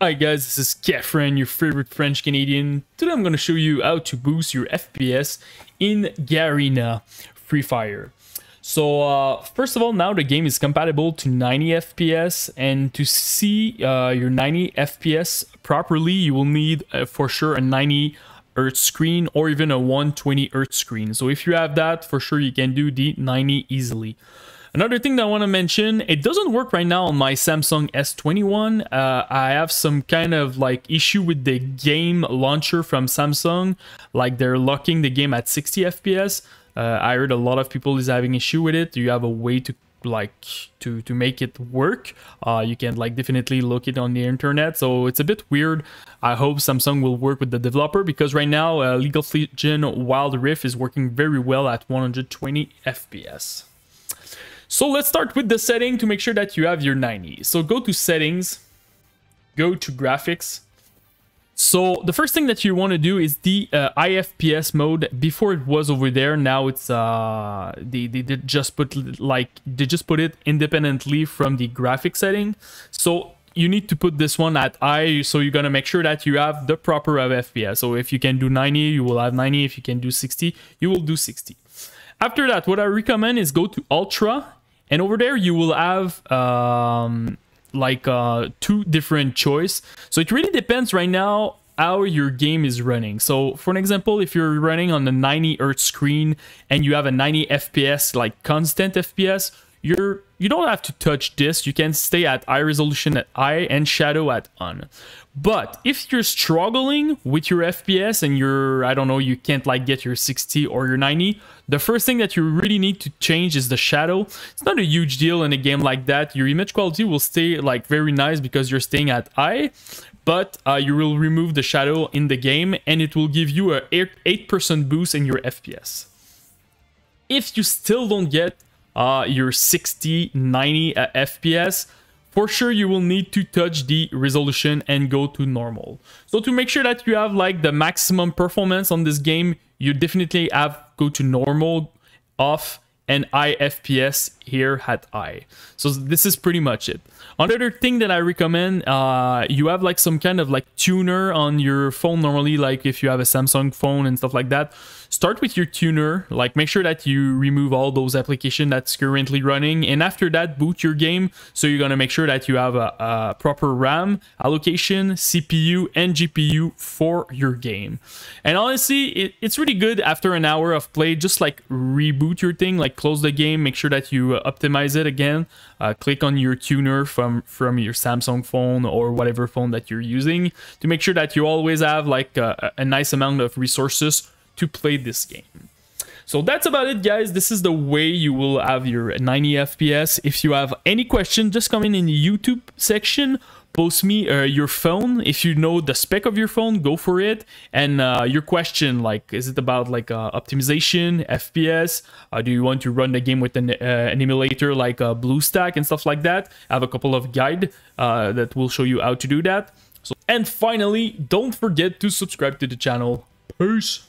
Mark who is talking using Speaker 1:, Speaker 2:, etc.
Speaker 1: Hi guys, this is Kephren, your favorite French Canadian. Today I'm going to show you how to boost your FPS in Garena Free Fire. So uh, first of all, now the game is compatible to 90 FPS and to see uh, your 90 FPS properly, you will need uh, for sure a 90 Hertz screen or even a 120 Hertz screen. So if you have that, for sure you can do the 90 easily. Another thing that I want to mention, it doesn't work right now on my Samsung S21. Uh, I have some kind of like issue with the game launcher from Samsung, like they're locking the game at 60 FPS. Uh, I heard a lot of people is having issue with it. Do you have a way to like to to make it work uh you can like definitely look it on the internet so it's a bit weird i hope samsung will work with the developer because right now uh, league of legends wild rift is working very well at 120 fps so let's start with the setting to make sure that you have your 90. So go to settings, go to graphics. So the first thing that you want to do is the uh, IFPS mode. Before it was over there, now it's uh they, they did just put like they just put it independently from the graphic setting. So you need to put this one at I, so you're gonna make sure that you have the proper FPS. So if you can do 90, you will have 90. If you can do 60, you will do 60. After that, what I recommend is go to Ultra and over there, you will have um, like uh, two different choice. So it really depends right now how your game is running. So for an example, if you're running on a 90 Hz screen and you have a 90 FPS, like constant FPS, you're you don't have to touch this. You can stay at high resolution at high and shadow at on. But if you're struggling with your FPS and you're, I don't know, you can't like get your 60 or your 90, the first thing that you really need to change is the shadow. It's not a huge deal in a game like that. Your image quality will stay like very nice because you're staying at high, but uh, you will remove the shadow in the game and it will give you a 8% boost in your FPS. If you still don't get uh, your 60, 90 uh, FPS, for sure you will need to touch the resolution and go to normal. So to make sure that you have like the maximum performance on this game, you definitely have go to normal, off, and IFPS here at I. So this is pretty much it. Another thing that I recommend, uh, you have like some kind of like tuner on your phone normally, like if you have a Samsung phone and stuff like that. Start with your tuner, like make sure that you remove all those applications that's currently running. And after that, boot your game. So you're gonna make sure that you have a, a proper RAM allocation, CPU, and GPU for your game. And honestly, it, it's really good after an hour of play, just like reboot your thing, like close the game, make sure that you uh, optimize it again. Uh, click on your tuner from, from your Samsung phone or whatever phone that you're using to make sure that you always have like a, a nice amount of resources to play this game. So that's about it, guys. This is the way you will have your 90 FPS. If you have any question, just comment in the YouTube section. Post me uh, your phone. If you know the spec of your phone, go for it. And uh, your question, like, is it about like uh, optimization, FPS? Uh, do you want to run the game with an, uh, an emulator like uh, BlueStack and stuff like that? I have a couple of guide that will show you how to do that. So, and finally, don't forget to subscribe to the channel. Peace.